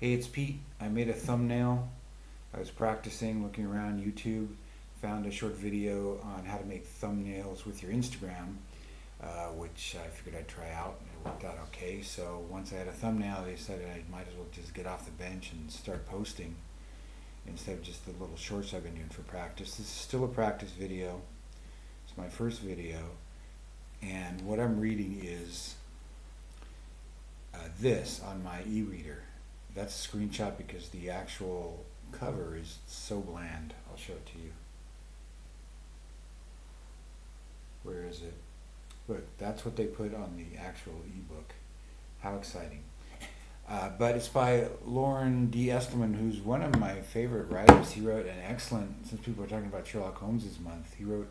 Hey, it's Pete. I made a thumbnail. I was practicing, looking around YouTube, found a short video on how to make thumbnails with your Instagram, uh, which I figured I'd try out. And it worked out okay. So once I had a thumbnail, I decided I might as well just get off the bench and start posting instead of just the little shorts I've been doing for practice. This is still a practice video. It's my first video. And what I'm reading is uh, this on my e-reader. That's a screenshot because the actual cover is so bland. I'll show it to you. Where is it? Look, that's what they put on the actual ebook. How exciting. Uh, but it's by Loren D. Estleman, who's one of my favorite writers. He wrote an excellent, since people are talking about Sherlock Holmes this month, he wrote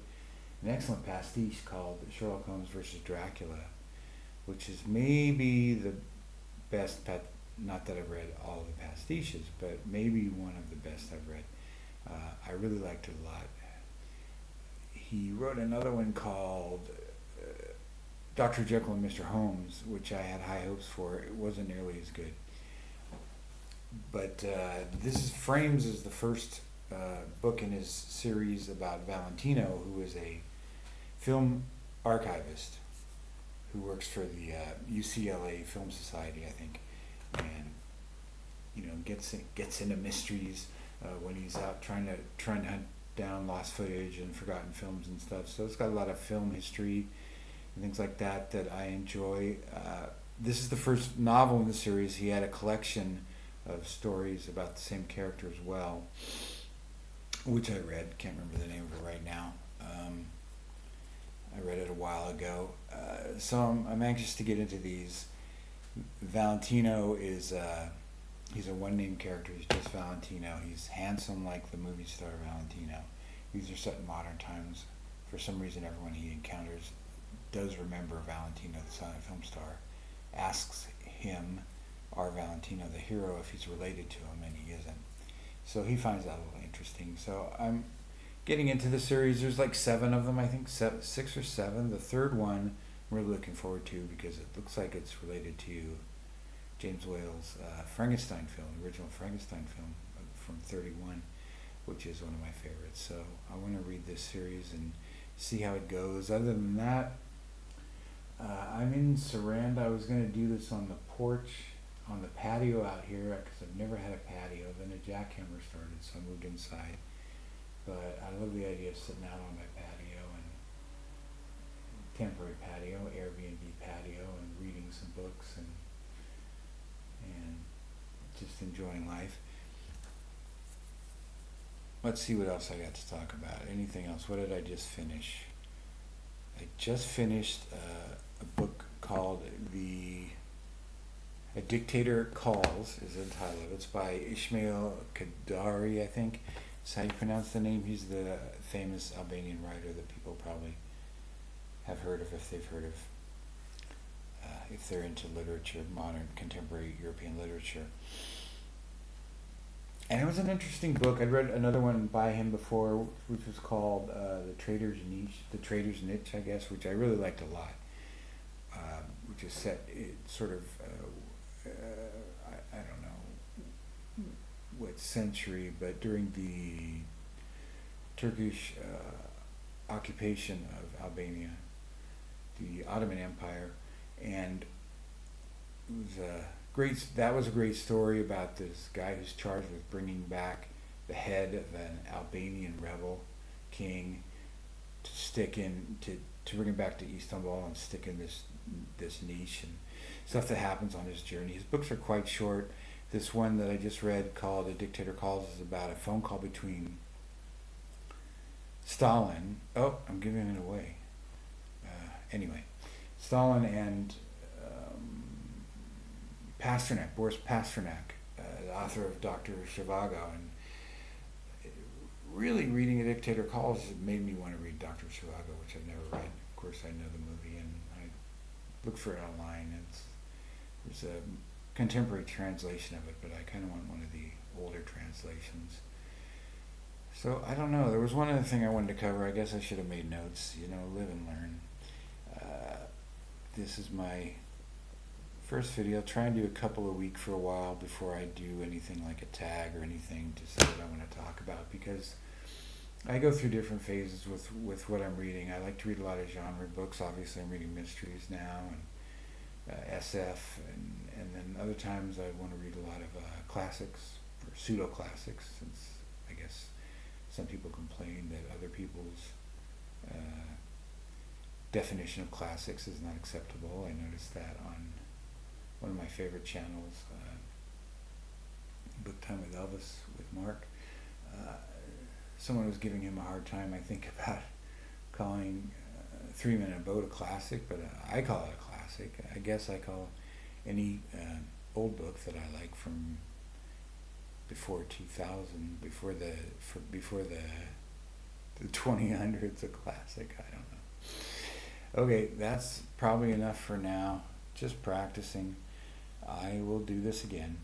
an excellent pastiche called Sherlock Holmes versus Dracula, which is maybe the best, pat- not that I've read all the pastiches, but maybe one of the best I've read. Uh, I really liked it a lot. He wrote another one called uh, Dr. Jekyll and Mr. Holmes, which I had high hopes for. It wasn't nearly as good. But uh, this is Frames is the first uh, book in his series about Valentino, who is a film archivist who works for the UCLA uh, Film Society, I think, gets gets into mysteries uh, when he's out trying to trying to hunt down lost footage and forgotten films and stuff. So it's got a lot of film history and things like that that I enjoy. Uh, this is the first novel in the series. He had a collection of stories about the same character as well, which I read. Can't remember the name of it right now. Um, I read it a while ago. Uh, so I'm, I'm anxious to get into these. Valentino is uh, he's a one name character. He's just Valentino. He's handsome like the movie star Valentino. These are set in modern times. For some reason, everyone he encounters does remember Valentino, the silent film star. Asks him, "Are Valentino, the hero, if he's related to him, and he isn't. So he finds that a little interesting. So I'm getting into the series. There's like seven of them, I think, seven, six or seven. The third one I'm really looking forward to because it looks like it's related to James Whale's uh, Frankenstein film, the original Frankenstein film from 31, which is one of my favorites. So I want to read this series and see how it goes. Other than that, uh, I'm in Saranda. I was going to do this on the porch, on the patio out here, because I've never had a patio. Then a jackhammer started, so I moved inside. But I love the idea of sitting out on my patio and temporary patio, Airbnb patio, and reading some books and and just enjoying life. Let's see what else I got to talk about. Anything else? What did I just finish? I just finished uh, a book called The A Dictator Calls, is the title of it. It's by Ismail Kadare, I think. That's how you pronounce the name. He's the famous Albanian writer that people probably have heard of if they've heard of, uh, if they're into literature, modern contemporary European literature. And it was an interesting book. I'd read another one by him before, which was called uh, "The Traitor's Niche," "The Traitor's Niche," I guess, which I really liked a lot. Uh, which is set it sort of, uh, uh, I, I don't know what century, but during the Turkish uh, occupation of Albania the Ottoman Empire, was a great. That was a great story about this guy who's charged with bringing back the head of an Albanian rebel king to stick in to to bring him back to Istanbul and stick in this this niche and stuff that happens on his journey. His books are quite short. This one that I just read called "A Dictator Calls" is about a phone call between Stalin. Oh, I'm giving it away uh, anyway, Stalin and Pasternak, Boris Pasternak, uh, the author of Doctor Zhivago, and really reading A Dictator Calls made me want to read Doctor Zhivago, which I've never read. Of course, I know the movie, and I look for it online. It's there's a contemporary translation of it, but I kind of want one of the older translations. So I don't know. There was one other thing I wanted to cover. I guess I should have made notes. You know, live and learn this is my first video, I'll try and do a couple a week for a while before I do anything like a tag or anything to say what I want to talk about because I go through different phases with with what I'm reading. I like to read a lot of genre books. Obviously, I'm reading mysteries now and uh, SF, and and then other times I want to read a lot of uh, classics or pseudo classics, since I guess some people complain that other people's uh, definition of classics is not acceptable. I noticed that on one of my favorite channels, uh, Book Time with Elvis with Mark. Uh, someone was giving him a hard time, I think, about calling uh, Three Men in a Boat a classic, but uh, I call it a classic. I guess I call any uh, old book that I like from before 2000, before the for, before the the 2000s, a classic. I don't know. Okay, that's probably enough for now. Just practicing. I will do this again.